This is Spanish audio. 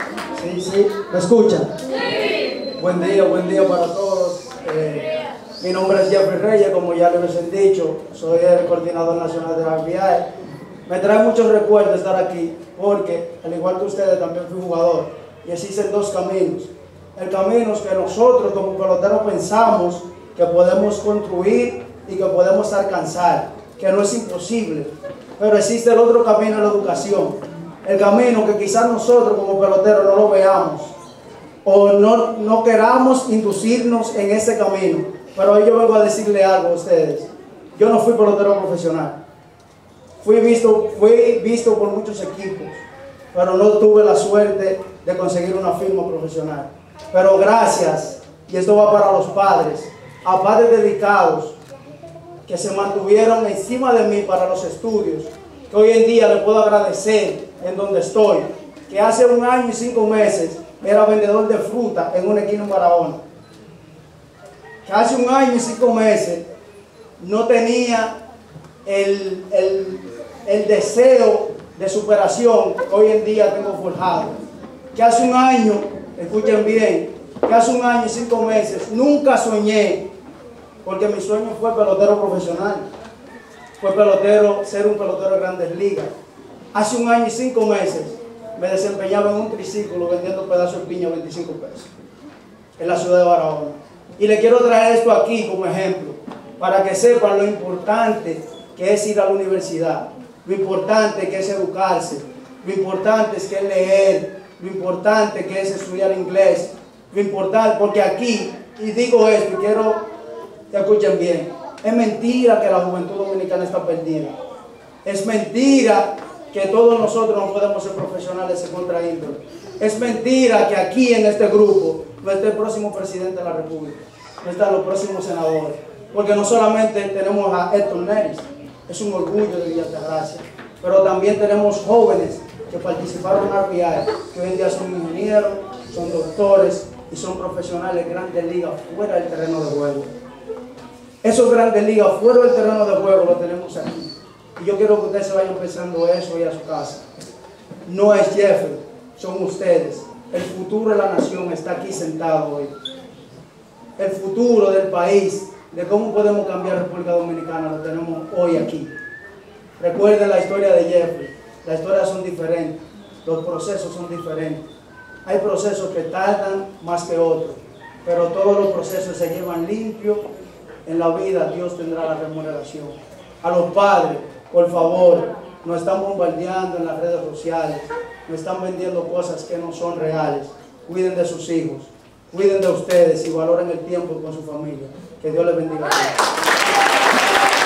Sí, sí, ¿me escuchan? Buen día, buen día para todos. Eh, mi nombre es Jeffrey Reyes, como ya les he dicho, soy el coordinador nacional de la FBI. Me trae muchos recuerdos estar aquí, porque al igual que ustedes también fui jugador y existen dos caminos. El camino es que nosotros como peloteros pensamos que podemos construir y que podemos alcanzar, que no es imposible. Pero existe el otro camino, la educación. El camino que quizás nosotros como peloteros no lo veamos o no, no queramos inducirnos en ese camino. Pero hoy yo vengo a decirle algo a ustedes. Yo no fui pelotero profesional. Fui visto, fui visto por muchos equipos, pero no tuve la suerte de conseguir una firma profesional. Pero gracias, y esto va para los padres, a padres dedicados que se mantuvieron encima de mí para los estudios, que hoy en día le puedo agradecer en donde estoy, que hace un año y cinco meses era vendedor de fruta en una esquina en Barahona, que hace un año y cinco meses no tenía el, el, el deseo de superación que hoy en día tengo forjado, que hace un año, escuchen bien, que hace un año y cinco meses nunca soñé, porque mi sueño fue pelotero profesional, fue pelotero, ser un pelotero de grandes ligas. Hace un año y cinco meses me desempeñaba en un triciclo vendiendo pedazos de piña a 25 pesos en la ciudad de Barahona. Y le quiero traer esto aquí como ejemplo, para que sepan lo importante que es ir a la universidad, lo importante que es educarse, lo importante es que es leer, lo importante que es estudiar inglés, lo importante, porque aquí, y digo esto, y quiero que escuchen bien, es mentira que la juventud dominicana está perdida. Es mentira que todos nosotros no podemos ser profesionales en contra índole. Es mentira que aquí en este grupo no esté el próximo presidente de la República, no están los próximos senadores, porque no solamente tenemos a Héctor Neris, es un orgullo de Villa Altagracia, pero también tenemos jóvenes que participaron en RBI, que hoy en día son ingenieros, son doctores y son profesionales de grandes ligas fuera del terreno de juego. Esos grandes ligas fuera del terreno de juego lo tenemos aquí. Y yo quiero que ustedes se vayan pensando eso y a su casa. No es Jeffrey, son ustedes. El futuro de la nación está aquí sentado hoy. El futuro del país, de cómo podemos cambiar República Dominicana, lo tenemos hoy aquí. Recuerden la historia de Jeffrey. Las historias son diferentes, los procesos son diferentes. Hay procesos que tardan más que otros, pero todos los procesos se llevan limpios. En la vida Dios tendrá la remuneración. A los padres, por favor, no están bombardeando en las redes sociales, no están vendiendo cosas que no son reales. Cuiden de sus hijos, cuiden de ustedes y valoren el tiempo con su familia. Que Dios les bendiga a todos.